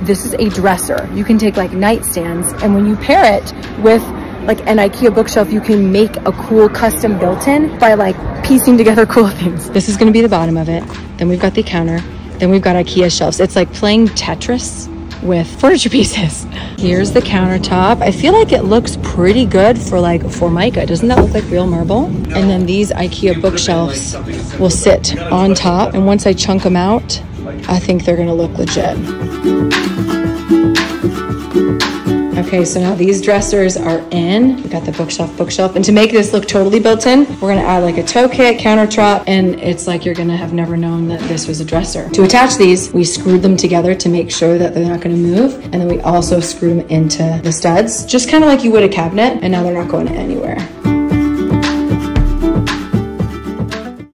This is a dresser. You can take like nightstands and when you pair it with like an IKEA bookshelf, you can make a cool custom built-in by like piecing together cool things. This is gonna be the bottom of it. Then we've got the counter. Then we've got IKEA shelves. It's like playing Tetris with furniture pieces. Here's the countertop. I feel like it looks pretty good for like Formica. Doesn't that look like real marble? And then these IKEA bookshelves will sit on top. And once I chunk them out, I think they're gonna look legit. Okay, so now these dressers are in. We got the bookshelf, bookshelf. And to make this look totally built in, we're gonna add like a toe kick, countertop, and it's like you're gonna have never known that this was a dresser. To attach these, we screwed them together to make sure that they're not gonna move. And then we also screw them into the studs, just kind of like you would a cabinet, and now they're not going anywhere.